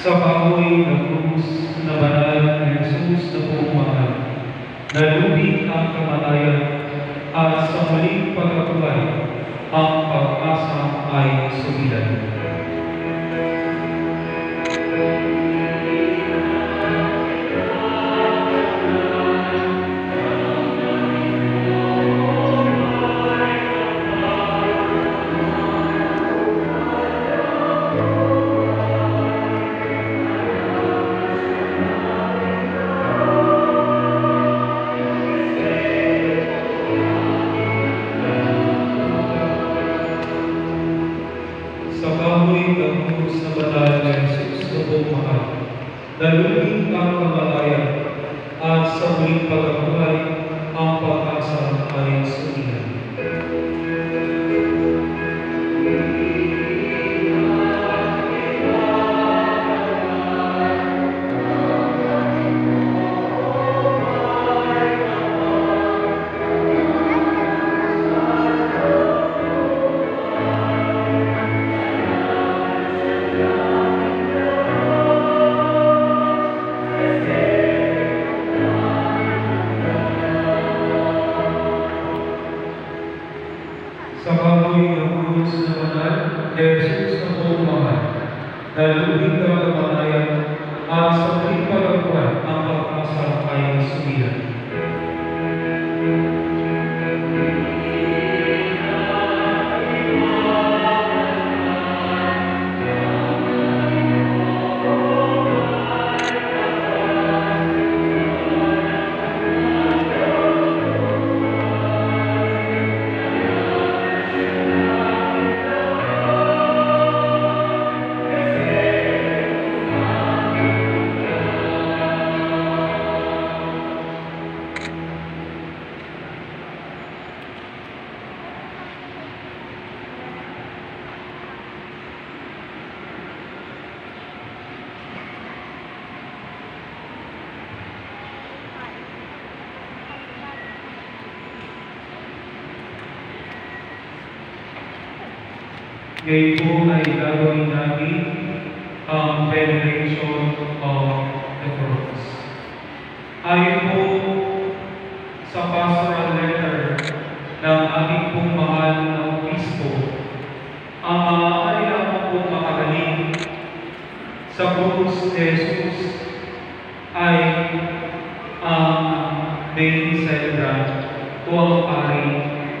sa kahoy ng krus na banal ni Jesus na pumahal, nalubig ang kamatayan at sa muling pagkabuhay, ang pag-asa ay sumilan. Nalubig ang kamatayan at sa muling pagkabuhay, ang pag-asa Jesus na pumahal, nalubig ang kamatayan at sa pagkabuhay, ang pag-asa ay sumilan. Ngayon po ay gagawin natin ang veneration of the cross. Ayon po sa pastoral letter ng ating pong mahal na obispo, ang maaari lamang po makagaling sa krus ni Jesus ay ang main celebrant o ang pari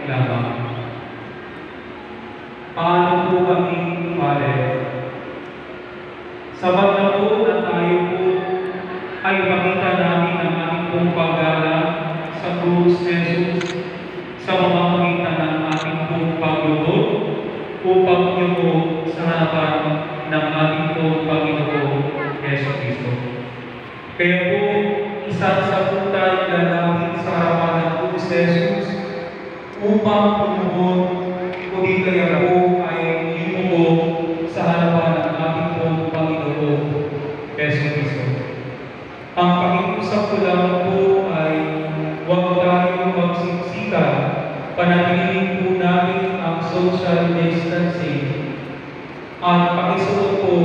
lamang. Paano po kami, Father? Sabat na po na tayo po ay pakita namin ang ating pong paggalang sa krus Jesus sa mamamagitan ng ating pong paglubog upang yuko sa harapan ng ating pong Panginoon Yeso Cristo. Kaya po, isa sa po tayo panatilihin po namin ang social distancing. At pakisuot po